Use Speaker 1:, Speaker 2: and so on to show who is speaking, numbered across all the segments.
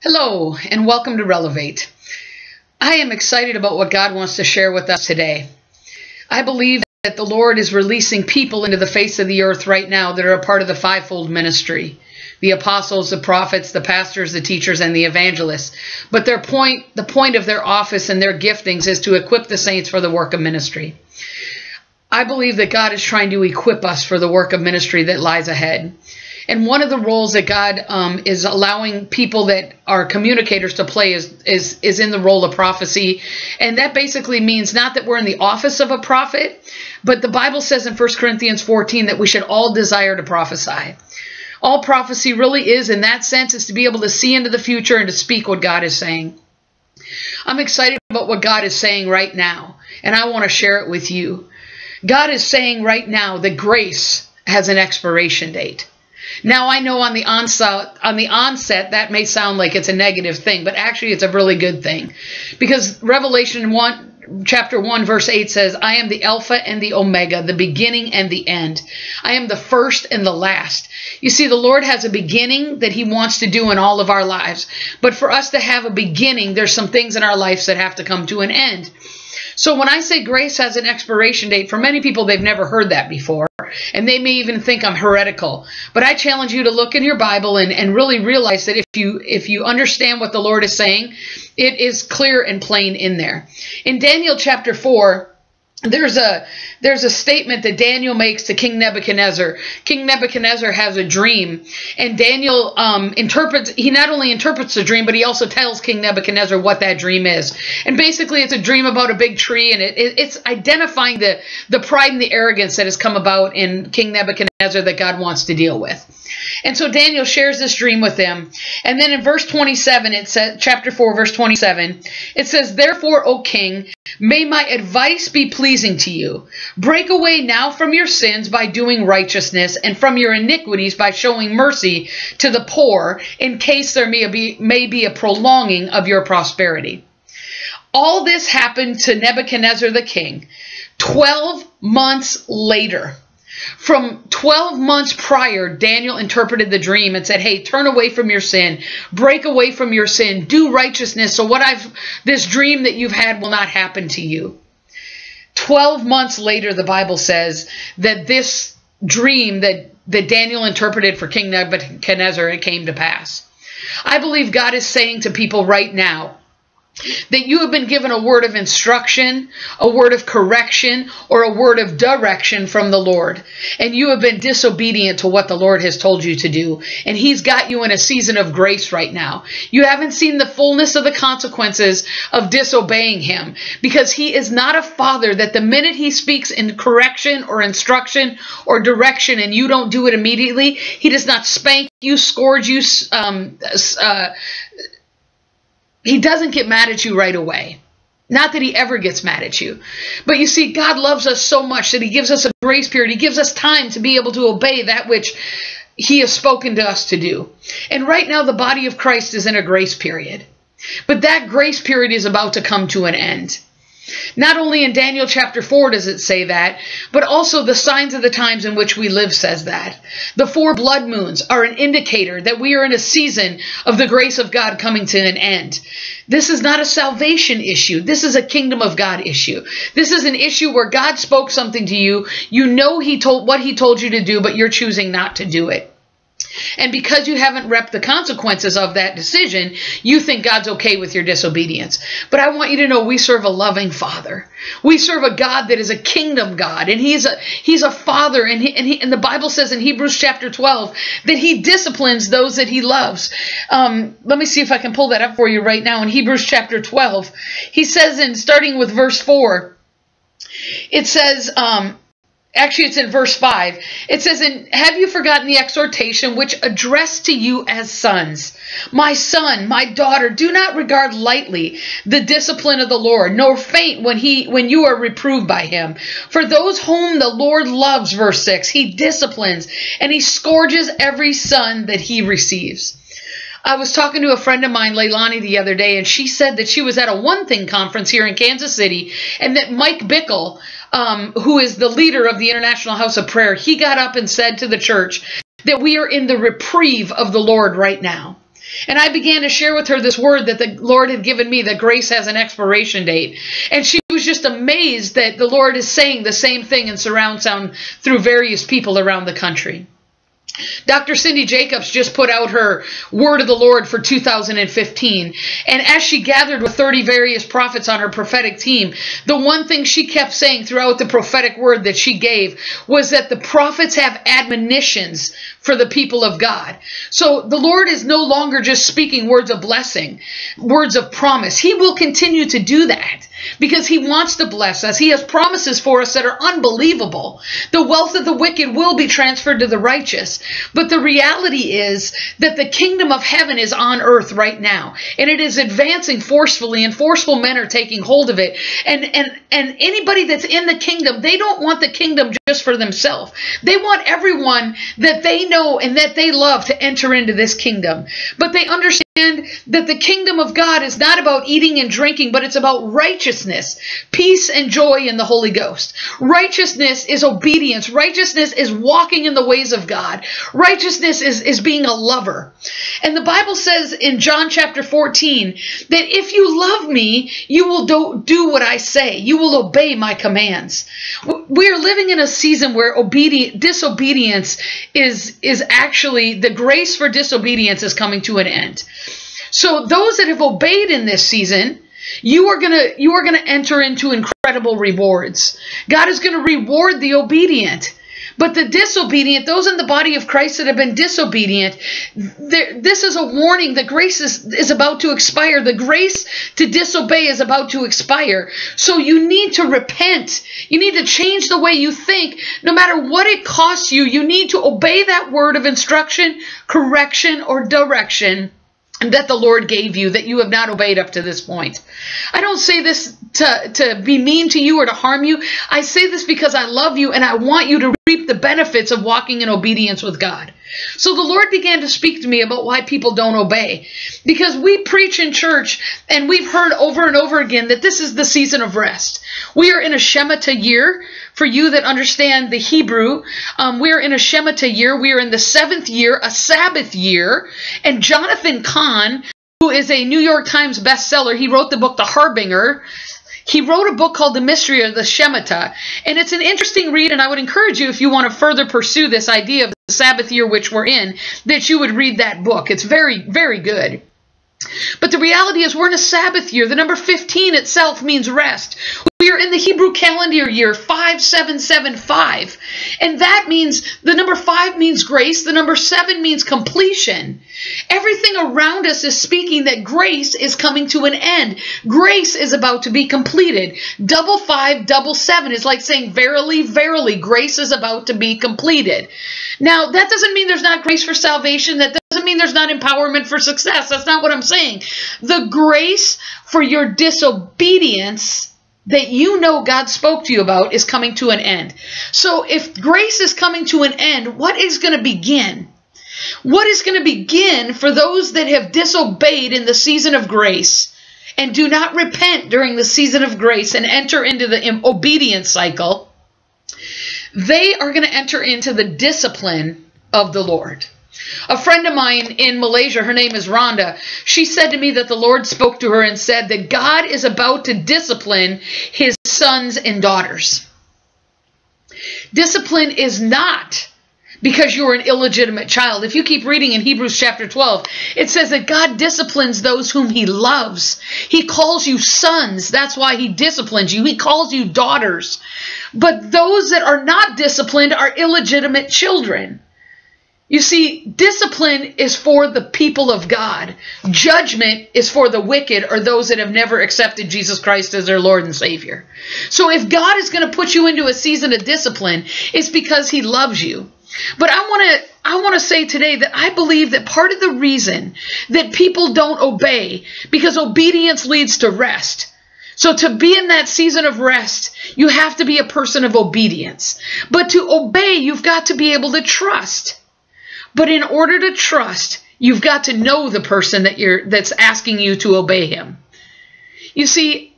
Speaker 1: Hello, and welcome to Revelate. I am excited about what God wants to share with us today. I believe that the Lord is releasing people into the face of the earth right now that are a part of the fivefold ministry the apostles, the prophets, the pastors, the teachers, and the evangelists. But their point, the point of their office and their giftings is to equip the saints for the work of ministry. I believe that God is trying to equip us for the work of ministry that lies ahead. And one of the roles that God um, is allowing people that are communicators to play is, is, is in the role of prophecy. And that basically means not that we're in the office of a prophet, but the Bible says in 1 Corinthians 14 that we should all desire to prophesy. All prophecy really is, in that sense, is to be able to see into the future and to speak what God is saying. I'm excited about what God is saying right now, and I want to share it with you. God is saying right now that grace has an expiration date. Now I know on the onset on the onset that may sound like it's a negative thing, but actually it's a really good thing. Because Revelation 1 chapter 1 verse 8 says, "I am the alpha and the omega, the beginning and the end. I am the first and the last." You see the Lord has a beginning that he wants to do in all of our lives. But for us to have a beginning, there's some things in our lives that have to come to an end. So when I say grace has an expiration date, for many people they've never heard that before and they may even think I'm heretical. But I challenge you to look in your Bible and, and really realize that if you if you understand what the Lord is saying, it is clear and plain in there. In Daniel chapter 4, there's a there's a statement that Daniel makes to King Nebuchadnezzar. King Nebuchadnezzar has a dream, and Daniel um, interprets. He not only interprets the dream, but he also tells King Nebuchadnezzar what that dream is. And basically, it's a dream about a big tree, and it, it, it's identifying the the pride and the arrogance that has come about in King Nebuchadnezzar that God wants to deal with. And so Daniel shares this dream with them. And then in verse 27, it says, chapter 4, verse 27, it says, Therefore, O king, may my advice be pleasing to you. Break away now from your sins by doing righteousness, and from your iniquities by showing mercy to the poor, in case there may be, may be a prolonging of your prosperity. All this happened to Nebuchadnezzar the king 12 months later. From 12 months prior, Daniel interpreted the dream and said, Hey, turn away from your sin, break away from your sin, do righteousness. So, what I've, this dream that you've had will not happen to you. 12 months later, the Bible says that this dream that, that Daniel interpreted for King Nebuchadnezzar, it came to pass. I believe God is saying to people right now, that you have been given a word of instruction, a word of correction, or a word of direction from the Lord, and you have been disobedient to what the Lord has told you to do, and He's got you in a season of grace right now. You haven't seen the fullness of the consequences of disobeying Him, because He is not a father that the minute He speaks in correction or instruction or direction and you don't do it immediately, He does not spank you, scourge you, um, uh, he doesn't get mad at you right away. Not that he ever gets mad at you. But you see, God loves us so much that he gives us a grace period. He gives us time to be able to obey that which he has spoken to us to do. And right now, the body of Christ is in a grace period. But that grace period is about to come to an end. Not only in Daniel chapter 4 does it say that, but also the signs of the times in which we live says that. The four blood moons are an indicator that we are in a season of the grace of God coming to an end. This is not a salvation issue. This is a kingdom of God issue. This is an issue where God spoke something to you. You know he told what he told you to do, but you're choosing not to do it. And because you haven't reaped the consequences of that decision, you think God's okay with your disobedience. But I want you to know we serve a loving Father. We serve a God that is a kingdom God, and He's a He's a Father, and he, and, he, and the Bible says in Hebrews chapter 12 that He disciplines those that He loves. Um, let me see if I can pull that up for you right now. In Hebrews chapter 12, He says in starting with verse 4, it says. Um, Actually, it's in verse 5. It says, And have you forgotten the exhortation which addressed to you as sons? My son, my daughter, do not regard lightly the discipline of the Lord, nor faint when he when you are reproved by him. For those whom the Lord loves, verse 6, he disciplines, and he scourges every son that he receives. I was talking to a friend of mine, Leilani, the other day, and she said that she was at a One Thing conference here in Kansas City, and that Mike Bickle, um, who is the leader of the International House of Prayer, he got up and said to the church that we are in the reprieve of the Lord right now. And I began to share with her this word that the Lord had given me that grace has an expiration date. And she was just amazed that the Lord is saying the same thing in surround sound through various people around the country. Dr. Cindy Jacobs just put out her Word of the Lord for 2015. And as she gathered with 30 various prophets on her prophetic team, the one thing she kept saying throughout the prophetic word that she gave was that the prophets have admonitions for the people of God. So the Lord is no longer just speaking words of blessing, words of promise. He will continue to do that because he wants to bless us. He has promises for us that are unbelievable. The wealth of the wicked will be transferred to the righteous. But the reality is that the kingdom of heaven is on earth right now, and it is advancing forcefully, and forceful men are taking hold of it. And and and anybody that's in the kingdom, they don't want the kingdom just for themselves. They want everyone that they know and that they love to enter into this kingdom. But they understand that the kingdom of God is not about eating and drinking, but it's about righteousness, peace, and joy in the Holy Ghost. Righteousness is obedience. Righteousness is walking in the ways of God. Righteousness is, is being a lover. And the Bible says in John chapter 14 that if you love me, you will do, do what I say. You will obey my commands. We are living in a season where disobedience is, is actually, the grace for disobedience is coming to an end. So those that have obeyed in this season, you are gonna you are gonna enter into incredible rewards. God is gonna reward the obedient. But the disobedient, those in the body of Christ that have been disobedient, this is a warning. The grace is, is about to expire. The grace to disobey is about to expire. So you need to repent. You need to change the way you think. No matter what it costs you, you need to obey that word of instruction, correction, or direction that the Lord gave you that you have not obeyed up to this point. I don't say this to, to be mean to you or to harm you. I say this because I love you and I want you to reap the benefits of walking in obedience with God. So the Lord began to speak to me about why people don't obey. Because we preach in church and we've heard over and over again that this is the season of rest. We are in a Shemitah year. For you that understand the Hebrew, um, we are in a Shemitah year. We are in the seventh year, a Sabbath year. And Jonathan Cahn, who is a New York Times bestseller, he wrote the book The Harbinger. He wrote a book called The Mystery of the Shemitah, and it's an interesting read, and I would encourage you, if you want to further pursue this idea of the Sabbath year which we're in, that you would read that book. It's very, very good. But the reality is we're in a Sabbath year. The number 15 itself means rest. We are in the Hebrew calendar year 5775. And that means the number 5 means grace, the number 7 means completion. Everything around us is speaking that grace is coming to an end. Grace is about to be completed. Double 5, double 7 is like saying verily, verily, grace is about to be completed. Now, that doesn't mean there's not grace for salvation. That doesn't mean there's not empowerment for success. That's not what I'm saying. The grace for your disobedience that you know God spoke to you about is coming to an end. So if grace is coming to an end, what is going to begin? What is going to begin for those that have disobeyed in the season of grace and do not repent during the season of grace and enter into the obedience cycle? They are going to enter into the discipline of the Lord. A friend of mine in Malaysia, her name is Rhonda, she said to me that the Lord spoke to her and said that God is about to discipline his sons and daughters. Discipline is not because you're an illegitimate child. If you keep reading in Hebrews chapter 12, it says that God disciplines those whom he loves. He calls you sons. That's why he disciplines you. He calls you daughters. But those that are not disciplined are illegitimate children. You see, discipline is for the people of God. Judgment is for the wicked or those that have never accepted Jesus Christ as their Lord and Savior. So if God is going to put you into a season of discipline, it's because he loves you. But I want to I want to say today that I believe that part of the reason that people don't obey because obedience leads to rest. So to be in that season of rest, you have to be a person of obedience. But to obey, you've got to be able to trust. But in order to trust, you've got to know the person that you're that's asking you to obey him. You see,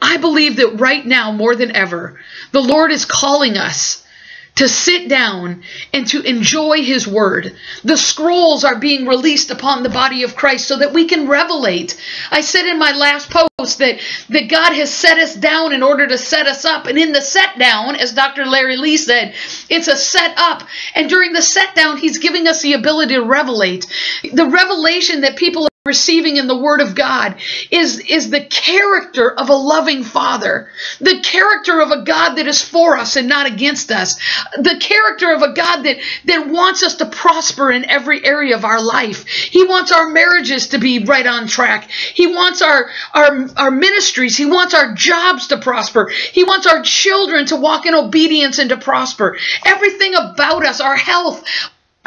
Speaker 1: I believe that right now more than ever, the Lord is calling us to sit down and to enjoy his word. The scrolls are being released upon the body of Christ so that we can revelate. I said in my last post that, that God has set us down in order to set us up. And in the set down, as Dr. Larry Lee said, it's a set up. And during the set down, he's giving us the ability to revelate. The revelation that people receiving in the word of God is, is the character of a loving father, the character of a God that is for us and not against us, the character of a God that, that wants us to prosper in every area of our life. He wants our marriages to be right on track. He wants our, our, our ministries. He wants our jobs to prosper. He wants our children to walk in obedience and to prosper. Everything about us, our health,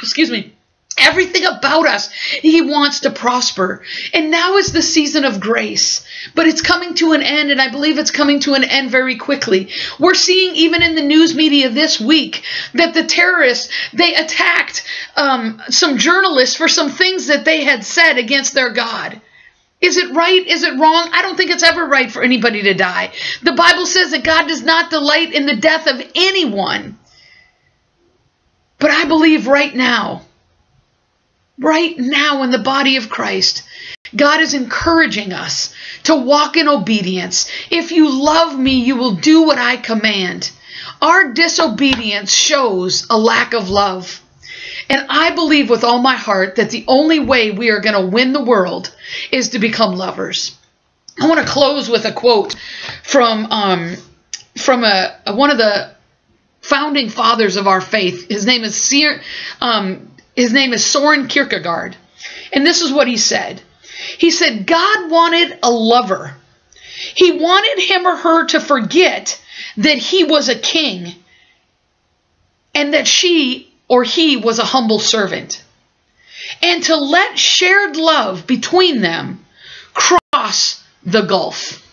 Speaker 1: excuse me, Everything about us, he wants to prosper. And now is the season of grace, but it's coming to an end, and I believe it's coming to an end very quickly. We're seeing even in the news media this week that the terrorists, they attacked um, some journalists for some things that they had said against their God. Is it right? Is it wrong? I don't think it's ever right for anybody to die. The Bible says that God does not delight in the death of anyone. But I believe right now, right now in the body of Christ. God is encouraging us to walk in obedience. If you love me, you will do what I command. Our disobedience shows a lack of love. And I believe with all my heart that the only way we are going to win the world is to become lovers. I want to close with a quote from um, from a, a, one of the founding fathers of our faith. His name is Seer, um, his name is Soren Kierkegaard. And this is what he said. He said, God wanted a lover. He wanted him or her to forget that he was a king and that she or he was a humble servant. And to let shared love between them cross the gulf.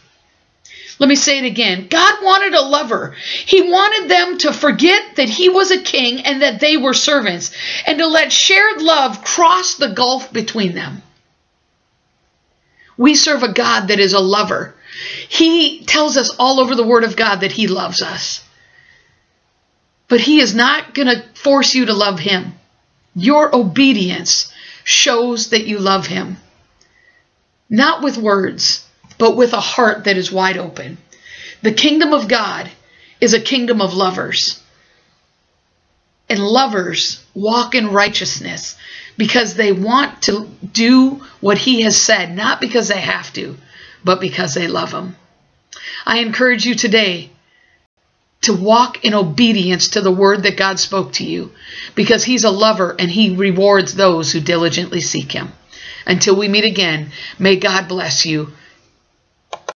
Speaker 1: Let me say it again. God wanted a lover. He wanted them to forget that he was a king and that they were servants, and to let shared love cross the gulf between them. We serve a God that is a lover. He tells us all over the Word of God that he loves us. But he is not going to force you to love him. Your obedience shows that you love him. Not with words, but with a heart that is wide open. The kingdom of God is a kingdom of lovers. And lovers walk in righteousness because they want to do what he has said, not because they have to, but because they love him. I encourage you today to walk in obedience to the word that God spoke to you because he's a lover and he rewards those who diligently seek him. Until we meet again, may God bless you